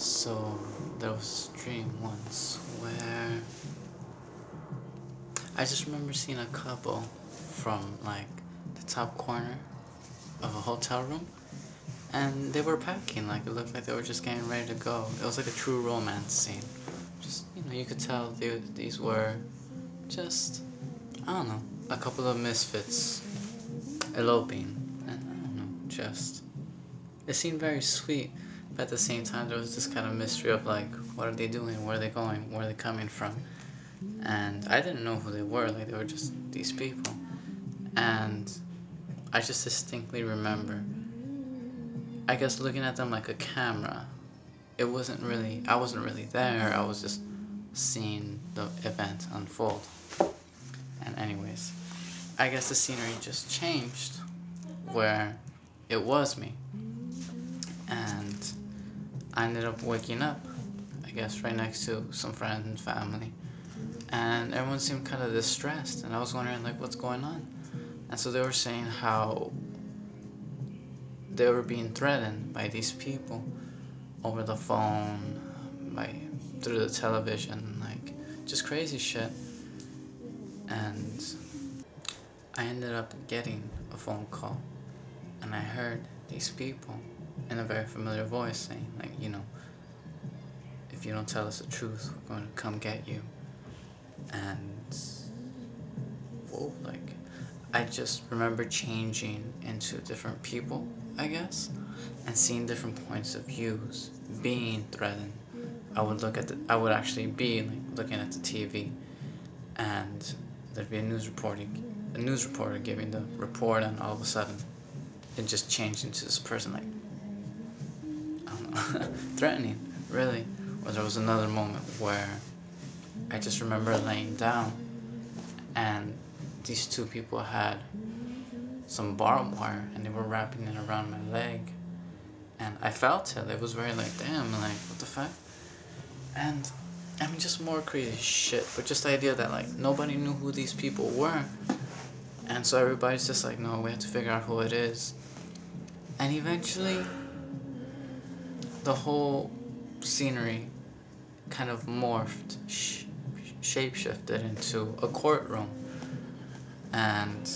So there was a dream once where I just remember seeing a couple from like the top corner of a hotel room and they were packing like it looked like they were just getting ready to go. It was like a true romance scene. Just you know, you could tell they, these were just I don't know, a couple of misfits eloping and I don't know, just it seemed very sweet at the same time there was this kind of mystery of like what are they doing? Where are they going? Where are they coming from? And i didn't know who they were. Like they were just these people. And i just distinctly remember i guess looking at them like a camera. It wasn't really i wasn't really there. I was just seeing the event unfold. And anyways i guess the scenery just changed where it was me. And I ended up waking up, I guess, right next to some friends and family. And everyone seemed kind of distressed, and I was wondering, like, what's going on? And so they were saying how they were being threatened by these people over the phone, by through the television, like just crazy shit. And I ended up getting a phone call, and I heard these people in a very familiar voice saying, like, you know, if you don't tell us the truth, we're going to come get you. And, whoa, like, I just remember changing into different people, I guess, and seeing different points of views, being threatened. I would look at the, I would actually be like looking at the TV, and there'd be a news reporting, a news reporter giving the report, and all of a sudden, it just changed into this person like threatening, really. Or there was another moment where I just remember laying down and these two people had some barbed wire and they were wrapping it around my leg. And I felt it. It was very like, damn, like, what the fuck? And I mean, just more crazy shit. But just the idea that, like, nobody knew who these people were. And so everybody's just like, no, we have to figure out who it is. And eventually, the whole scenery kind of morphed, sh- shapeshifted into a courtroom, and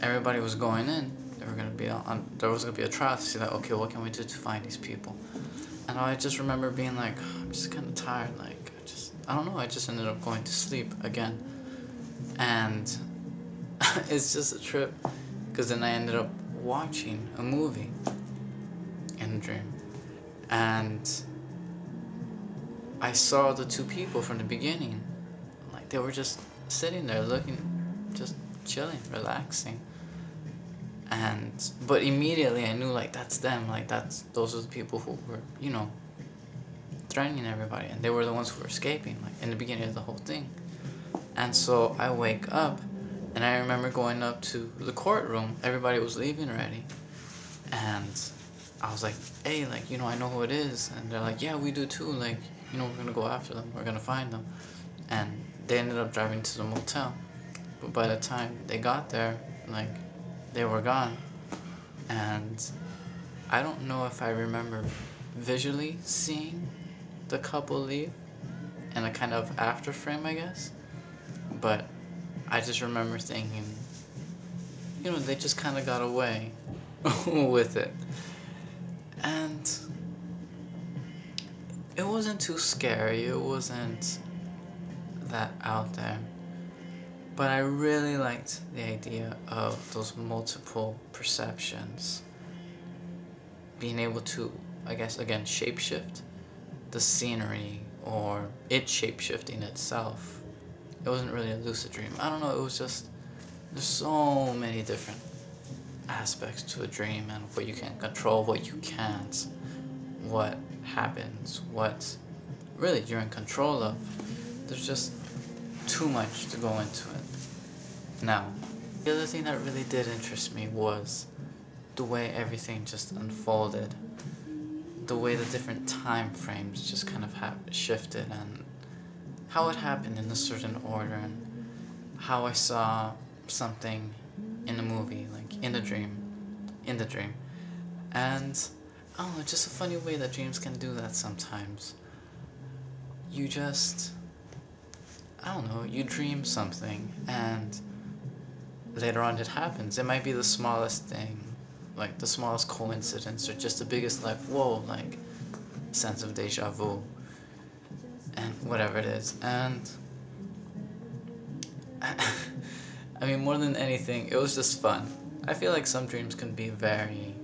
everybody was going in. They were gonna be on. There was gonna be a trial to see like, okay, what can we do to find these people? And I just remember being like, oh, I'm just kind of tired. Like, I just, I don't know. I just ended up going to sleep again, and it's just a trip, because then I ended up watching a movie in a dream and I saw the two people from the beginning. Like they were just sitting there looking, just chilling, relaxing. And but immediately I knew like that's them. Like that's those are the people who were you know threatening everybody, and they were the ones who were escaping. Like in the beginning of the whole thing. And so I wake up, and I remember going up to the courtroom. Everybody was leaving already, and I was like, hey, like, you know, I know who it is. And they're like, yeah, we do too. Like, you know, we're going to go after them. We're going to find them. And they ended up driving to the motel. But by the time they got there, like, they were gone. And I don't know if I remember visually seeing the couple leave in a kind of after frame, I guess. But I just remember thinking, you know, they just kind of got away with it and it wasn't too scary it wasn't that out there. But i really liked the idea of those multiple perceptions. Being able to i guess again shapeshift the scenery or it shapeshifting itself. It wasn't really a lucid dream. I don't know it was just there's so many different aspects to a dream and what you can control, what you can't, what happens, what really you're in control of. There's just too much to go into it. Now, the other thing that really did interest me was the way everything just unfolded, the way the different time frames just kind of have shifted and how it happened in a certain order and how I saw something in the movie, like in the dream, in the dream. And I don't know, just a funny way that dreams can do that sometimes. You just, I don't know, you dream something and later on it happens. It might be the smallest thing, like the smallest coincidence or just the biggest like, whoa, like sense of deja vu and whatever it is. And I mean, more than anything, it was just fun. I feel like some dreams can be very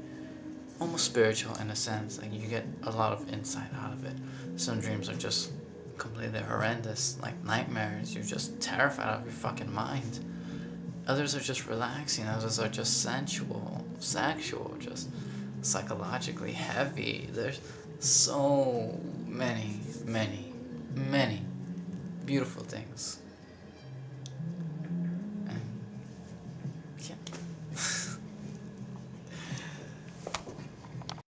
almost spiritual in a sense. Like you get a lot of insight out of it. Some dreams are just completely horrendous, like nightmares. You're just terrified out of your fucking mind. Others are just relaxing. Others are just sensual, sexual, just psychologically heavy. There's so many, many, many beautiful things